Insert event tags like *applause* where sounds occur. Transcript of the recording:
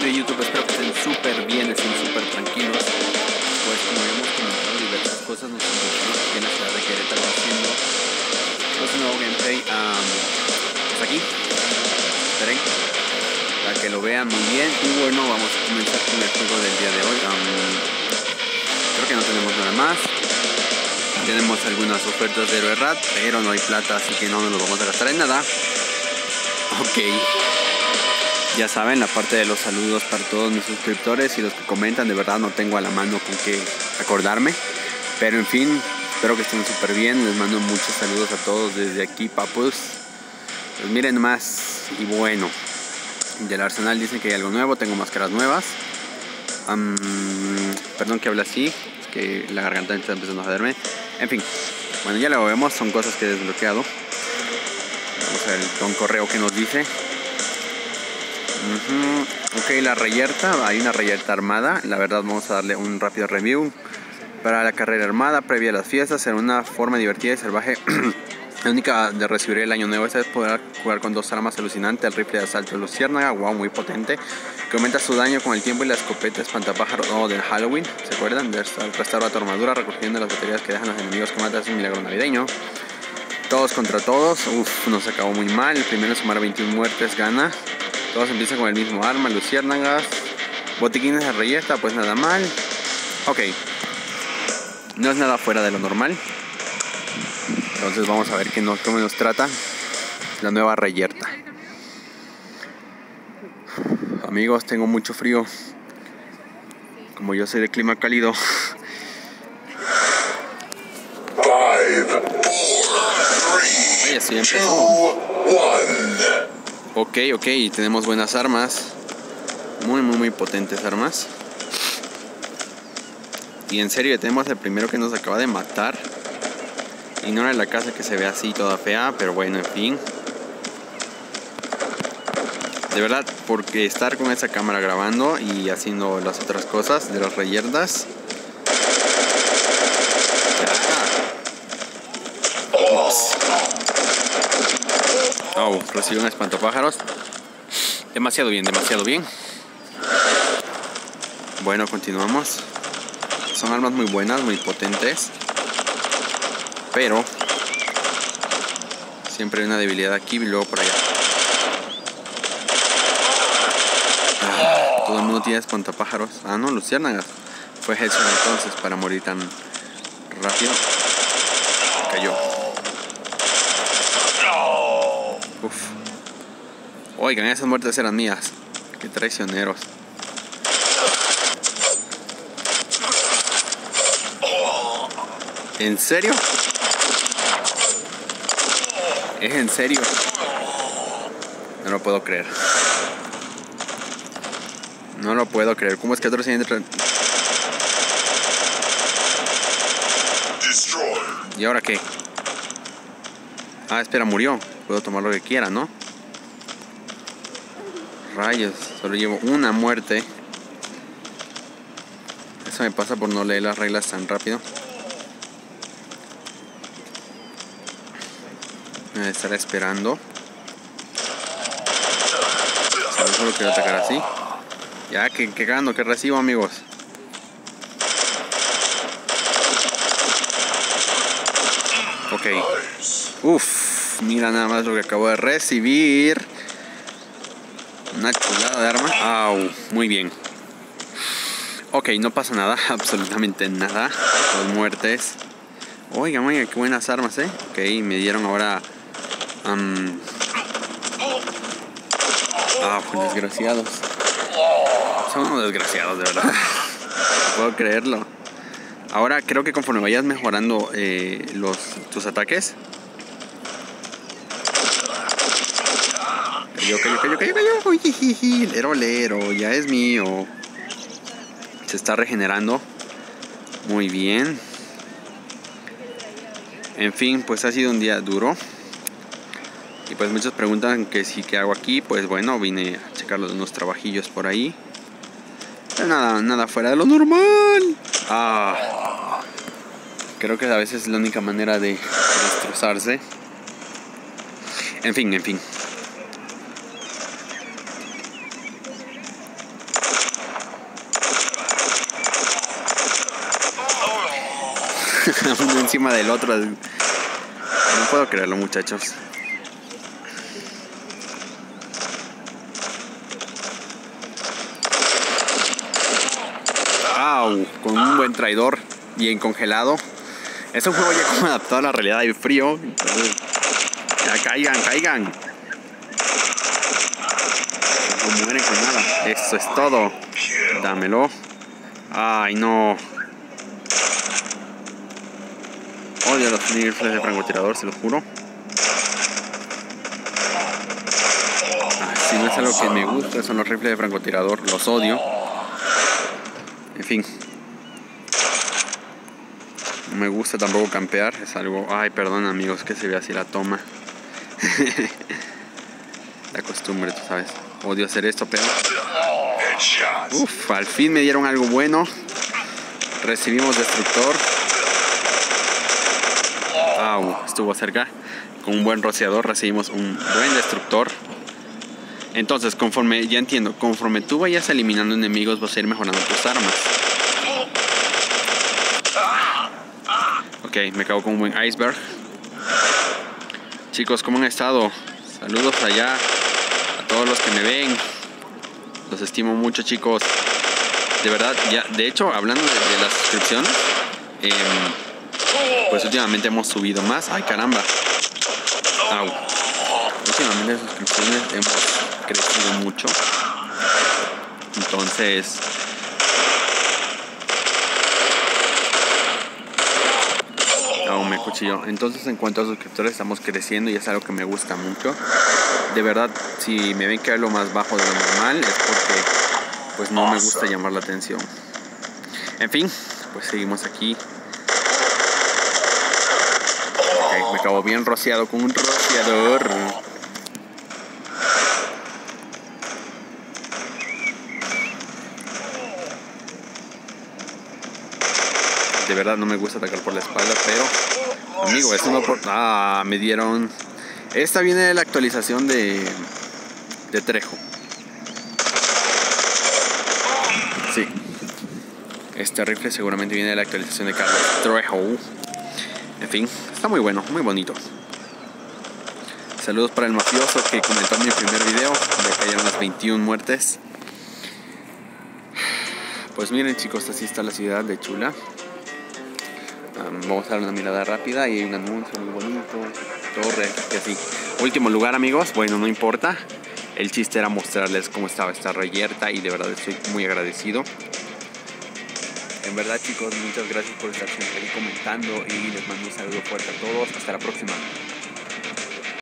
de YouTube? Espero que estén súper bien, estén súper tranquilos. Pues como hemos comentado diversas cosas, nos encontramos aquí en la ciudad de Querétaro haciendo pues, un nuevo gameplay. Um, pues aquí, esperen, para que lo vean muy bien. Y bueno, vamos a comenzar con el juego del día de hoy. Um, creo que no tenemos nada más. Tenemos algunas ofertas de Héroe Rat, pero no hay plata, así que no nos lo vamos a gastar en nada. Ok. Ya saben, la parte de los saludos para todos mis suscriptores y los que comentan, de verdad no tengo a la mano con qué acordarme. Pero en fin, espero que estén súper bien. Les mando muchos saludos a todos desde aquí, papus. Pues miren más. Y bueno, del Arsenal dicen que hay algo nuevo, tengo máscaras nuevas. perdón que hable así, es que la garganta está empezando a joderme. En fin, bueno, ya lo vemos, son cosas que he desbloqueado. Vamos a ver el correo que nos dice. Ok, la reyerta, hay una reyerta armada. La verdad, vamos a darle un rápido review. Para la carrera armada, previa a las fiestas, en una forma divertida y salvaje. *clears throat* la única de recibir el año nuevo es poder jugar con dos armas alucinantes: el rifle de asalto de luciérnaga, wow, muy potente, que aumenta su daño con el tiempo, y la escopeta espantapájaro oh, del Halloween. ¿Se acuerdan? De restaura tu armadura, recogiendo las baterías que dejan los enemigos que matas, es un milagro navideño. Todos contra todos, uff, nos acabó muy mal. El primero en sumar 21 muertes gana. Todos empiezan con el mismo arma, luciérnagas. Botiquines de reyerta, pues nada mal. Ok. No es nada fuera de lo normal. Entonces vamos a ver qué nos, cómo nos trata la nueva reyerta. Amigos, tengo mucho frío. Como yo soy de clima cálido. Oye, sí Ok, ok, tenemos buenas armas. Muy, muy, muy potentes armas. Y en serio, tenemos el primero que nos acaba de matar. Y no era la casa que se ve así toda fea, pero bueno, en fin. De verdad, porque estar con esa cámara grabando y haciendo las otras cosas de las reyerdas Oh, recibe un espantapájaros. Demasiado bien, demasiado bien. Bueno, continuamos. Son armas muy buenas, muy potentes. Pero siempre hay una debilidad aquí y luego por allá. Ah, todo el mundo tiene espantapájaros. Ah, no, luciérnagas. Fue hecho entonces para morir tan rápido. Cayó. Oigan, esas muertes eran mías. Qué traicioneros. ¿En serio? ¿Es en serio? No lo puedo creer. No lo puedo creer. ¿Cómo es que otro se ¿Y ahora qué? Ah, espera, murió. Puedo tomar lo que quiera, ¿no? Rayos, solo llevo una muerte. Eso me pasa por no leer las reglas tan rápido. Voy a estar esperando. Solo quiero atacar así. Ya, que, que gano, que recibo, amigos. Ok. Uf mira nada más lo que acabo de recibir. Una chulada de arma. Au, muy bien. Ok, no pasa nada, *laughs* absolutamente nada. Dos muertes. Oiga, oiga, qué buenas armas, eh. Ok, me dieron ahora. Ah, pues desgraciados. Son unos desgraciados, de verdad. *laughs* No puedo creerlo. Ahora creo que conforme vayas mejorando eh, tus ataques, Cayó, cayó. Lero, lero, ya es mío. Se está regenerando. Muy bien. En fin, pues ha sido un día duro. Y pues muchos preguntan que si qué hago aquí. Pues bueno, vine a checar unos trabajillos por ahí. Pero nada, nada fuera de lo normal. Ah. Creo que a veces es la única manera de destrozarse. En fin, en fin. *laughs* uno encima del otro. No puedo creerlo, muchachos. ¡Wow! Con un buen traidor y en congelado. Es un juego ya como adaptado a la realidad del frío. ya caigan, caigan. No mueren con nada. Eso es todo. Dámelo. Ay, no. Odio los rifles de francotirador, se lo juro. si no es algo que me gusta, son los rifles de francotirador. Los odio. En fin. No me gusta tampoco campear. Es algo... Ay, perdón amigos, que se ve así la toma. *laughs* la costumbre, tú sabes. Odio hacer esto, pero... Uf, al fin me dieron algo bueno. Recibimos destructor. Estuvo cerca. Con un buen rociador recibimos un buen destructor. Entonces, conforme, ya entiendo, conforme tú vayas eliminando enemigos vas a ir mejorando tus armas. Ok, me cago con un buen iceberg. Chicos, ¿cómo han estado? Saludos allá a todos los que me ven. Los estimo mucho, chicos. De verdad, ya, de hecho, hablando de, las suscripciones, em, pues últimamente hemos subido más. Ay, caramba. Au. Últimamente las suscripciones hemos crecido mucho. Entonces, aún me cuchillo. Entonces, en cuanto a suscriptores, estamos creciendo y es algo que me gusta mucho de verdad, si me ven que lo más bajo de lo normal es porque pues no me gusta llamar la atención. En fin, pues seguimos aquí. Me acabo bien rociado con un rociador. De verdad no me gusta atacar por la espalda, pero amigo, no por... Ah, me dieron esta viene de la actualización de, de Trejo. Sí. Este rifle seguramente viene de la actualización de Carlos Trejo. Fin, está muy bueno, muy bonito. Saludos para el mafioso que comentó en mi primer video. De cayeron las 21 muertes. Pues miren chicos, así está la ciudad de Chula. vamos a dar una mirada rápida y hay un anuncio muy bonito torre y así. Último lugar amigos, bueno no importa. El chiste era mostrarles cómo estaba esta reyerta y de verdad estoy muy agradecido. En verdad chicos, muchas gracias por estar siempre ahí comentando y les mando un saludo fuerte a todos. Hasta la próxima.